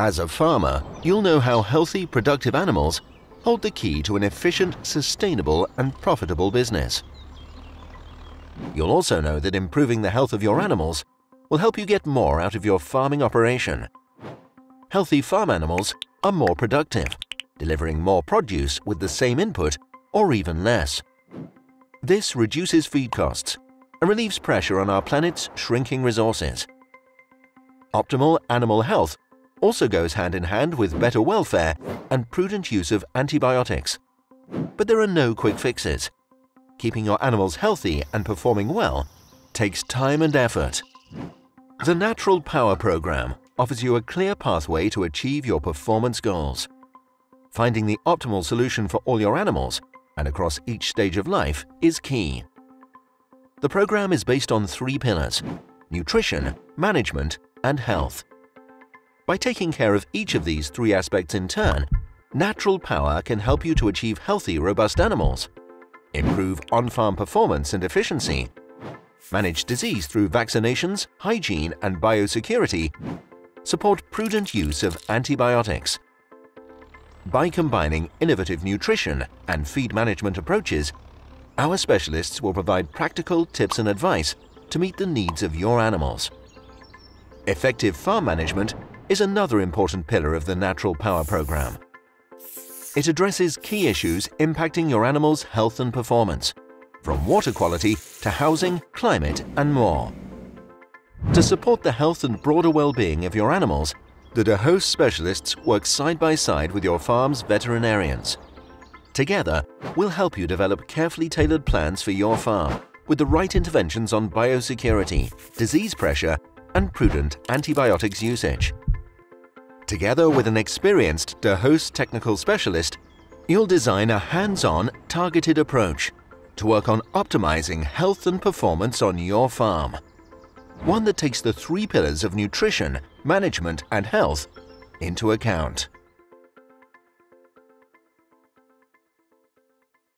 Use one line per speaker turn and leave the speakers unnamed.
As a farmer, you'll know how healthy, productive animals hold the key to an efficient, sustainable and profitable business. You'll also know that improving the health of your animals will help you get more out of your farming operation. Healthy farm animals are more productive, delivering more produce with the same input or even less. This reduces feed costs and relieves pressure on our planet's shrinking resources. Optimal animal health also goes hand in hand with better welfare and prudent use of antibiotics. But there are no quick fixes. Keeping your animals healthy and performing well takes time and effort. The Natural Power Program offers you a clear pathway to achieve your performance goals. Finding the optimal solution for all your animals and across each stage of life is key. The program is based on three pillars – nutrition, management and health. By taking care of each of these three aspects in turn, Natural Power can help you to achieve healthy, robust animals, improve on-farm performance and efficiency, manage disease through vaccinations, hygiene and biosecurity, support prudent use of antibiotics. By combining innovative nutrition and feed management approaches, our specialists will provide practical tips and advice to meet the needs of your animals. Effective farm management is another important pillar of the Natural Power Program. It addresses key issues impacting your animal's health and performance, from water quality to housing, climate and more. To support the health and broader well-being of your animals, the De Heus specialists work side by side with your farm's veterinarians Together, we'll help you develop carefully tailored plans for your farm with the right interventions on biosecurity, disease pressure, and prudent antibiotics usage. Together with an experienced De Heus technical specialist, you'll design a hands-on, targeted approach to work on optimizing health and performance on your farm. One that takes the three pillars of nutrition, management and health into account.